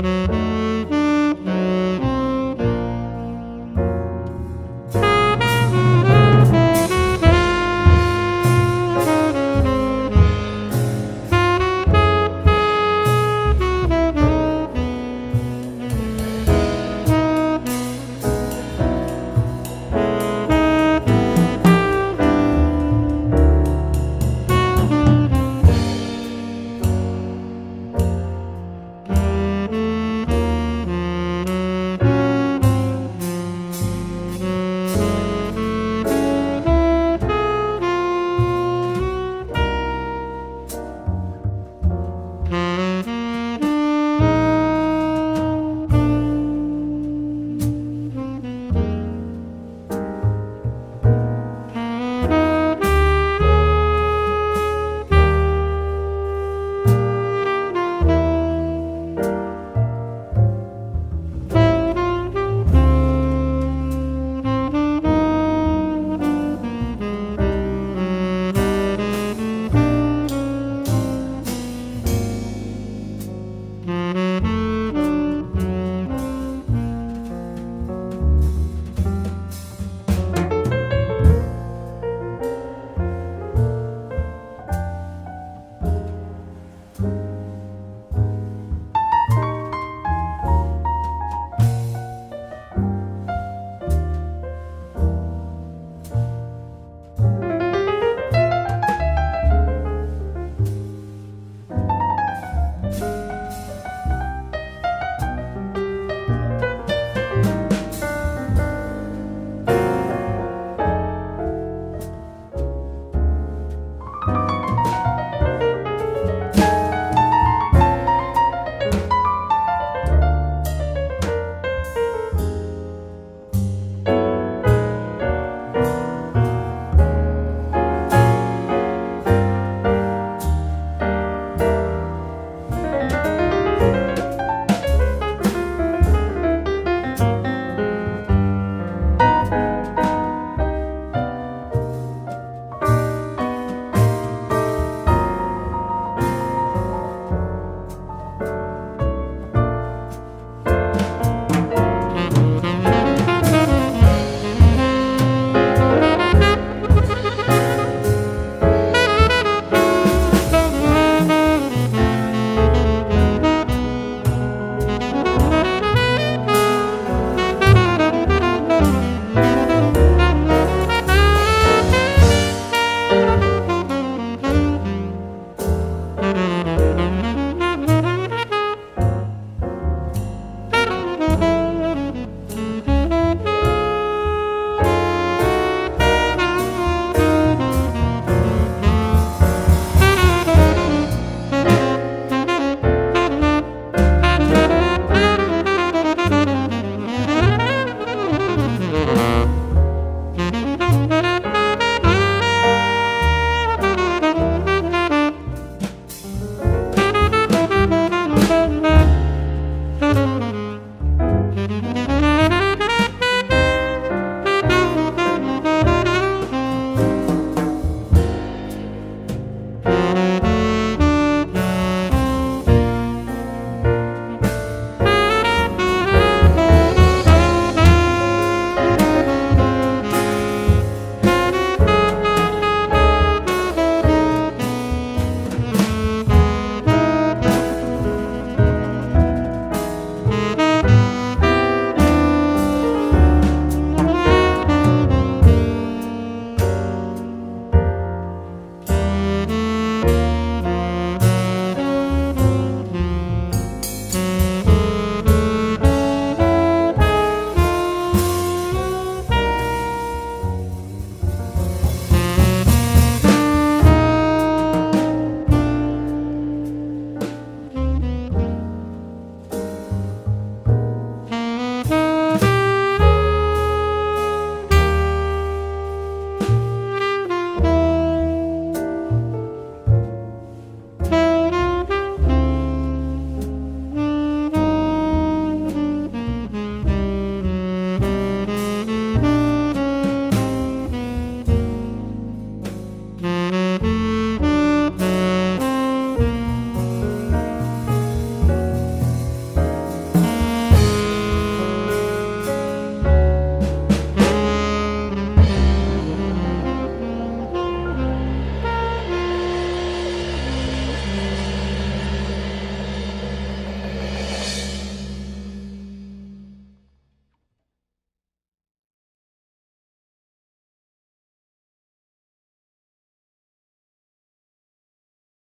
Música